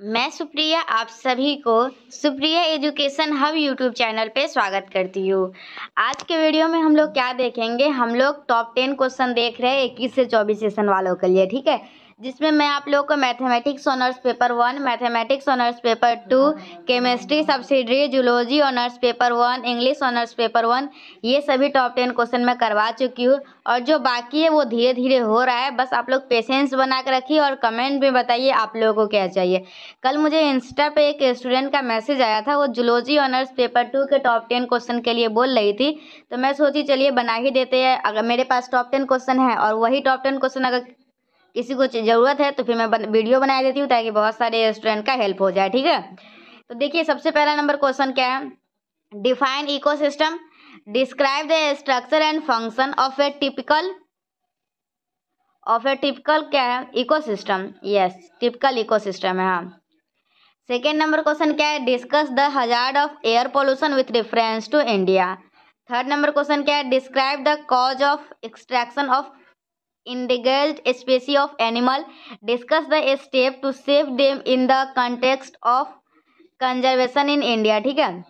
मैं सुप्रिया, आप सभी को Supriya education hub YouTube channel पे स्वागत करती हूँ। आज के वीडियो में हम लोग क्या देखेंगे? हम लोग टॉप टेन क्वेश्चन देख रहे हैं, इक्कीस से चौबीस सेशन वालों के लिए, ठीक है? जिसमें मैं आप लोगों को mathematics honours paper one, mathematics honours paper two, chemistry subsidiary zoology honours paper one, English honours paper one, ये सभी टॉप टेन क्वेश्चन मैं करवा चुकी हूँ। और जो बाकी है वो धीरे धीरे हो रहा है। बस आप लोग पेशेंस बना कर रखिए और कमेंट में बताइए आप लोगों को क्या चाहिए। कल मुझे इंस्टा पे एक स्टूडेंट का मैसेज आया था। वो जूलॉजी ऑनर्स पेपर टू के टॉप टेन क्वेश्चन के लिए बोल रही थी। तो मैं सोची चलिए बना ही देते हैं। अगर मेरे पास टॉप टेन क्वेश्चन है और वही टॉप टेन क्वेश्चन अगर किसी को ज़रूरत है तो फिर मैं वीडियो बना देती हूँ ताकि बहुत सारे स्टूडेंट का हेल्प हो जाए, ठीक है? तो देखिए, सबसे पहला नंबर क्वेश्चन क्या है? Define ecosystem describe the structure and function of a typical of a typical क्या है? इकोसिस्टम यस टिपिकल इकोसिस्टम है हाँ। सेकेंड नंबर क्वेश्चन क्या है? Discuss the hazard of air pollution with reference to India third number question क्या है? Describe the cause of extraction of endangered species of animal, discuss the step to save them in the context of conservation in india, ठीक है?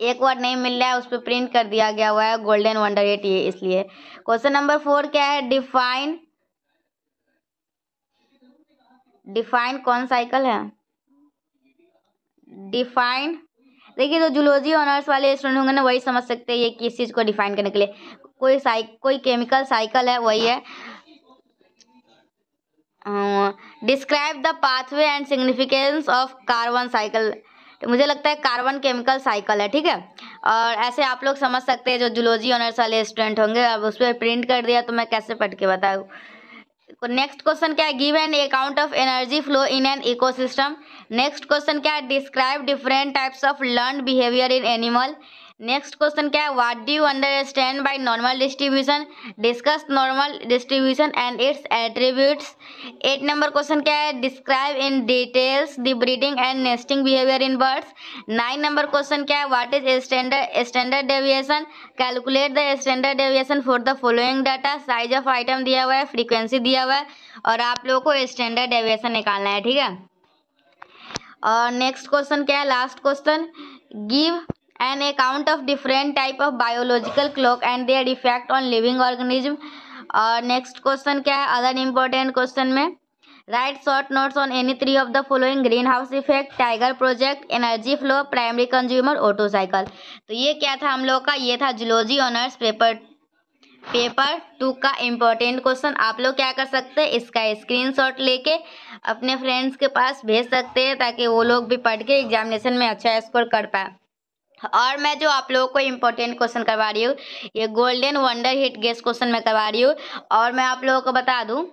एक word नहीं मिल रहा है, उस पर प्रिंट कर दिया गया हुआ है गोल्डन वंडर एट ये इसलिए। क्वेश्चन नंबर फोर क्या है? डिफाइन डिफाइन कौन साइकिल है? डिफाइन देखिए तो जूलॉजी ऑनर्स वाले स्टूडेंट होंगे ना, वही समझ सकते हैं ये किस चीज़ को डिफाइन करने के लिए। कोई साइक कोई केमिकल साइकिल है, वही है। Describe the pathway and significance of carbon cycle मुझे लगता है कार्बन केमिकल साइकिल है, ठीक है? और ऐसे आप लोग समझ सकते हैं, जो जूलॉजी ऑनर्स वाले स्टूडेंट होंगे, अब उस पर प्रिंट कर दिया तो मैं कैसे पढ़ के बताऊँ? नेक्स्ट क्वेश्चन क्या है? Give an account of energy flow in an ecosystem next question क्या है? Describe different types of learn behaviour in animal next question क्या है? What do you understand by normal distribution discuss normal distribution and its attributes eight number question क्या है? Describe in details the breeding and nesting behaviour in birds nine number question क्या है? What is standard standard deviation calculate the standard deviation for the following data size of item दिया हुआ है frequency दिया हुआ है, और आप लोगों को स्टैंडर्ड डेविएशन निकालना है, ठीक है? और नेक्स्ट क्वेश्चन क्या है? Last question give an account of different type of biological clock and their effect on living organism. और नेक्स्ट क्वेश्चन क्या है? अदर इम्पोर्टेंट क्वेश्चन में। Write short notes on any three of the following green house effect tiger project energy flow primary consumer auto cycle तो ये क्या था हम लोग का? ये था zoology honours paper paper two का इम्पोर्टेंट क्वेश्चन आप लोग क्या कर सकते हैं? इसका स्क्रीनशॉट लेके अपने फ्रेंड्स के पास भेज सकते हैं ताकि वो लोग भी पढ़ के एग्जामिनेशन में अच्छा स्कोर कर पाए। और मैं जो आप लोगों को इम्पोर्टेंट क्वेश्चन करवा रही हूँ, ये golden wonder hit guess question मैं करवा रही हूँ, और मैं आप लोगों को बता दूँ,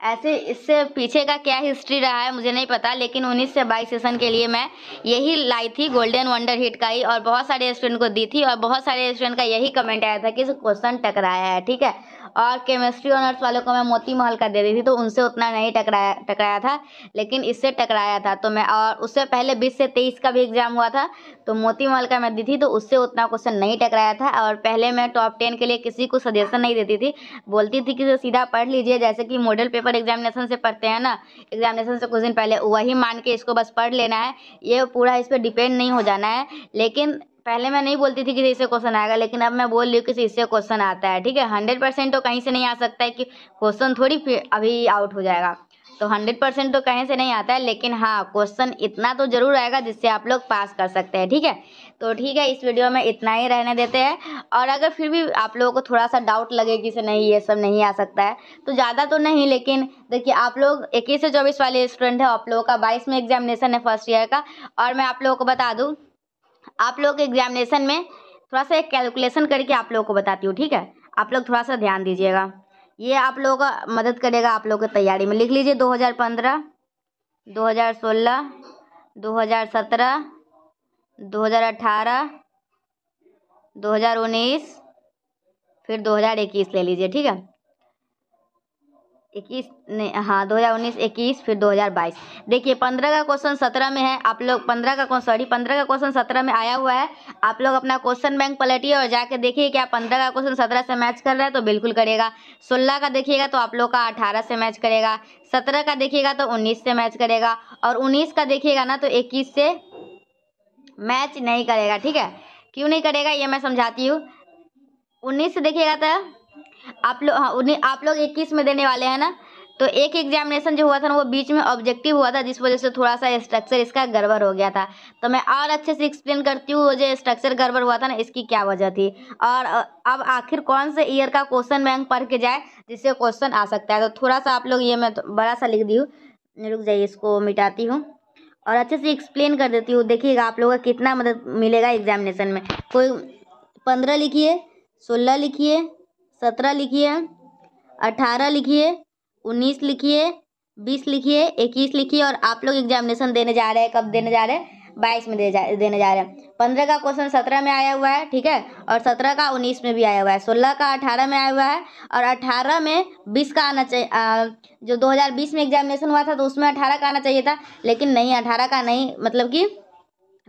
ऐसे इससे पीछे का क्या हिस्ट्री रहा है मुझे नहीं पता, लेकिन उन्नीस से बाईस सेशन के लिए मैं यही लाई थी गोल्डन वंडर हिट का ही, और बहुत सारे स्टूडेंट को दी थी, और बहुत सारे स्टूडेंट का यही कमेंट आया था कि क्वेश्चन टकराया है, ठीक है। और केमिस्ट्री ऑनर्स वालों को मैं मोती महल का दे दी थी तो उनसे उतना नहीं टकराया टकराया था, लेकिन इससे टकराया था। तो मैं, और उससे पहले बीस से तेईस का भी एग्ज़ाम हुआ था तो मोती महल का मैं दी थी तो उससे उतना क्वेश्चन नहीं टकराया था। और पहले मैं टॉप टेन के लिए किसी को सजेशन नहीं देती थी, बोलती थी कि सीधा पढ़ लीजिए, जैसे कि मॉडल पेपर एग्जामिनेशन से पढ़ते हैं ना एग्जामिनेशन से कुछ दिन पहले, वही मान के इसको बस पढ़ लेना है, ये पूरा इस पर डिपेंड नहीं हो जाना है। लेकिन पहले मैं नहीं बोलती थी कि इससे क्वेश्चन आएगा, लेकिन अब मैं बोल रही हूँ कि इससे क्वेश्चन आता है, ठीक है? हंड्रेड परसेंट तो कहीं से नहीं आ सकता है कि क्वेश्चन थोड़ी फिर अभी आउट हो जाएगा। तो हंड्रेड परसेंट तो कहीं से नहीं आता है, लेकिन हाँ क्वेश्चन इतना तो ज़रूर आएगा जिससे आप लोग पास कर सकते हैं, ठीक है? तो ठीक है, इस वीडियो में इतना ही रहने देते हैं। और अगर फिर भी आप लोगों को थोड़ा सा डाउट लगे कि से नहीं, ये सब नहीं आ सकता है तो ज़्यादा तो नहीं, लेकिन देखिए, आप लोग इक्कीस से चौबीस वाले स्टूडेंट हैं, आप लोगों का बाईस में एग्जामिनेशन है फ़र्स्ट ईयर का, और मैं आप लोगों को बता दूँ आप लोग एग्जामिनेशन में थोड़ा सा एक कैलकुलेशन करके आप लोगों को बताती हूँ, ठीक है? आप लोग थोड़ा सा ध्यान दीजिएगा। ये आप लोगों का मदद करेगा आप लोगों की तैयारी में। लिख लीजिए दो हज़ार पंद्रह, दो हज़ार सोलह, दो हज़ार सत्रह, दो हज़ार अठारह, दो हज़ार उन्नीस, फिर दो हज़ार इक्कीस ले लीजिए, ठीक है? इक्कीस, नहीं हाँ दो हज़ार उन्नीस, इक्कीस, फिर दो हज़ार बाईस। देखिए, पंद्रह का क्वेश्चन सत्रह में है। आप लोग, पंद्रह का क्वेश्चन सॉरी पंद्रह का क्वेश्चन सत्रह में आया हुआ है। आप लोग अपना क्वेश्चन बैंक पलटिए और जाके देखिए क्या पंद्रह का क्वेश्चन सत्रह से मैच कर रहा है तो बिल्कुल करेगा सोलह का देखिएगा तो आप लोग का अठारह से मैच करेगा। सत्रह का देखिएगा तो उन्नीस से मैच करेगा। और उन्नीस का देखिएगा ना तो इक्कीस से मैच नहीं करेगा, ठीक है? क्यों नहीं करेगा, ये मैं समझाती हूँ। उन्नीस से देखिएगा तो आप लोग हाँ उन्हें, आप लोग इक्कीस में देने वाले हैं ना? तो एक एग्जामिनेशन जो हुआ था ना, वो बीच में ऑब्जेक्टिव हुआ था, जिस वजह से थोड़ा सा स्ट्रक्चर इसका गड़बड़ हो गया था। तो मैं और अच्छे से एक्सप्लेन करती हूँ, वो जो स्ट्रक्चर गड़बड़ हुआ था ना, इसकी क्या वजह थी। और अब आखिर कौन से ईयर का क्वेश्चन बैंक पढ़ के जाए, जिससे क्वेश्चन आ सकता है। तो थोड़ा सा आप लोग ये मैं तो बड़ा सा लिख दी हूँ। रुक जाइए, इसको मिटाती हूँ। और अच्छे से एक्सप्लेन कर देती हूँ। देखिएगा, आप लोगों का कितना मदद मिलेगा एग्जामिनेशन में। कोई पंद्रह लिखिए, सोलह लिखिए सत्रह लिखिए, अठारह लिखिए, उन्नीस लिखिए, बीस लिखिए, इक्कीस लिखिए और आप लोग एग्जामिनेशन देने जा रहे हैं, कब देने जा रहे हैं? बाईस में दे जा, देने जा रहे हैं। पंद्रह का क्वेश्चन सत्रह में आया हुआ है, ठीक है? और सत्रह का उन्नीस में भी आया हुआ है। सोलह का अठारह में आया हुआ है और अठारह में बीस का आना चाहिए जो दो हज़ार बीस में एग्जामिनेशन हुआ था तो उसमें अठारह का आना चाहिए था, लेकिन नहीं, अठारह का नहीं मतलब कि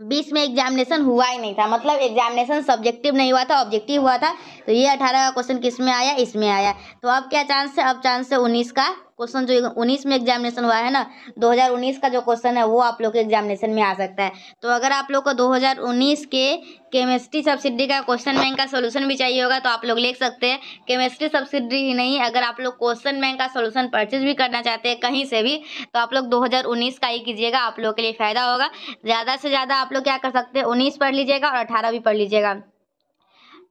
बीस में एग्जामिनेशन हुआ ही नहीं था। मतलब एग्जामिनेशन सब्जेक्टिव नहीं हुआ था ऑब्जेक्टिव हुआ था। तो ये अठारह का क्वेश्चन किसमें आया? इसमें आया। तो अब क्या चांस है? अब चांस है उन्नीस का क्वेश्चन जो उन्नीस में एग्जामिनेशन हुआ है ना 2019 का जो क्वेश्चन है, वो आप लोग के एग्जामिनेशन में आ सकता है। तो अगर आप लोग को 2019 के केमिस्ट्री सब्सिडी का क्वेश्चन बैंक का सोल्यूशन भी चाहिए होगा तो आप लोग लिख सकते हैं। केमिस्ट्री सब्सिडी ही नहीं, अगर आप लोग क्वेश्चन बैंक का सोल्यूशन परचेज भी करना चाहते हैं कहीं से भी तो आप लोग दो हज़ार उन्नीस का ही कीजिएगा, आप लोग के लिए फ़ायदा होगा। ज़्यादा से ज़्यादा आप लोग क्या कर सकते हैं, उन्नीस पढ़ लीजिएगा और अठारह भी पढ़ लीजिएगा।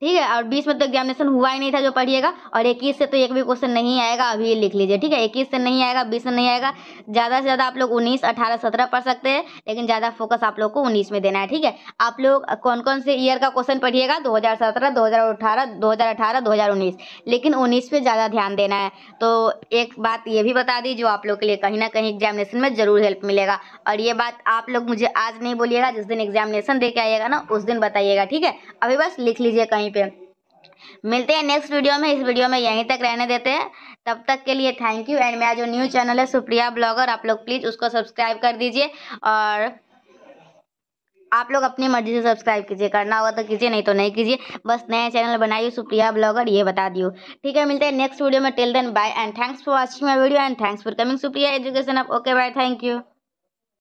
ठीक है? और बीस में तो एग्जामिनेशन हुआ ही नहीं था जो पढ़िएगा, और इक्कीस से तो एक भी क्वेश्चन नहीं आएगा, अभी लिख लीजिए, ठीक है? इक्कीस से नहीं आएगा, बीस से नहीं आएगा, ज़्यादा से ज़्यादा आप लोग उन्नीस, अठारह, सत्रह पढ़ सकते हैं, लेकिन ज़्यादा फोकस आप लोग को उन्नीस में देना है, ठीक है? आप लोग कौन कौन से ईयर का क्वेश्चन पढ़िएगा? दो हज़ार सत्रह, दो हज़ार अठारह, दो हज़ार अठारह, दो हज़ार उन्नीस। लेकिन उन्नीस पे ज़्यादा ध्यान देना है। तो एक बात ये भी बता दी जो आप लोग के लिए कहीं ना कहीं एग्जामिनेशन में ज़रूर हेल्प मिलेगा। और ये बात आप लोग मुझे आज नहीं बोलिएगा, जिस दिन एग्जामिनेशन दे के आइएगा ना, उस दिन बताइएगा, ठीक है? अभी बस लिख लीजिए कहीं पर मिलते हैं नेक्स्ट वीडियो में, इस वीडियो में यहीं तक रहने देते हैं। तब तक के लिए थैंक यू एंड मेरा जो न्यू चैनल है, सुप्रिया ब्लॉगर आप लोग प्लीज़ उसको सब्सक्राइब कर दीजिए। और आप लोग अपनी मर्ज़ी से सब्सक्राइब कीजिए, करना होगा तो कीजिए, नहीं तो नहीं कीजिए। बस नया चैनल बनाइए, सुप्रिया ब्लॉगर ये बता दियो। ठीक है, मिलते हैं नेक्स्ट वीडियो में। Till then bye and thanks for watching my video and thanks for coming Supriya education of okay bye thank you